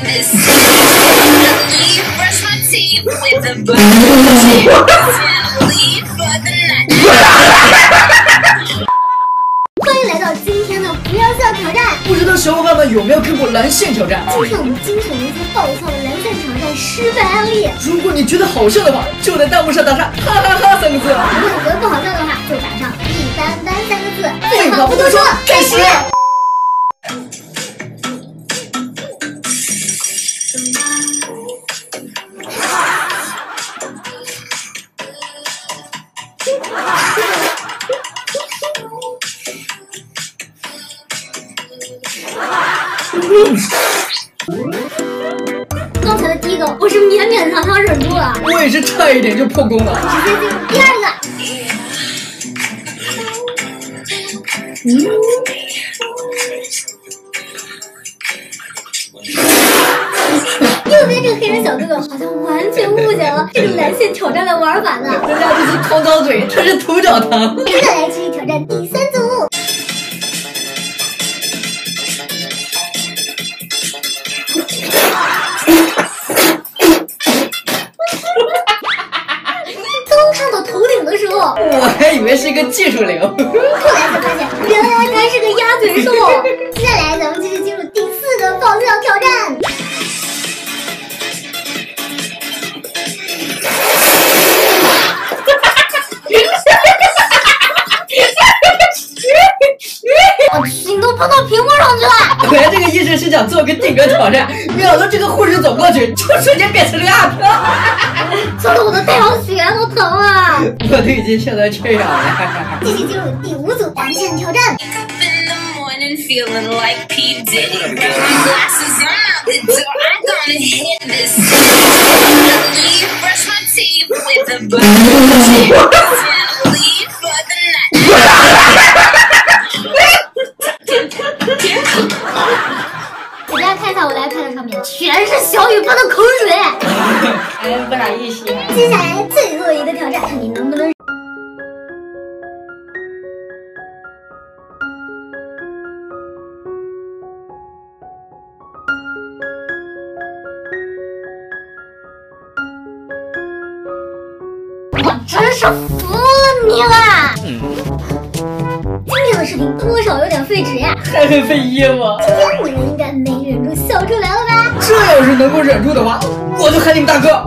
欢迎来到今天的不要笑挑战。不知道小伙伴们有没有看过蓝线挑战？今天我们精选了一些爆笑的蓝线挑战失败案例。如果你觉得好笑的话，就在弹幕上打上哈哈哈三 刚才的第一个，我是勉勉强强忍住了，我也是差一点就破功了。直接进入第二个。右黑人小哥哥好像完全误解了这个蓝线挑战的玩法呢。人家这是掏刀嘴，这是土脚汤。再来继续挑战第三组。刚看到头顶的时候，我还以为是一个技术流。心都碰到屏幕上去了。本来这个医生是想做个定格挑战，没想到这个护士走过去，就瞬间变成了个阿飘。说的我的太阳穴都疼了。我都已经笑成这样了。继续进入第五组单线挑战。全是小雨泼的口水。哎，不咋意思。接下来最后一个挑战，看你能不能。我真是服你了！今天的视频多少有点费纸呀，还很费衣服。要是能够忍住的话，我就喊你们大哥。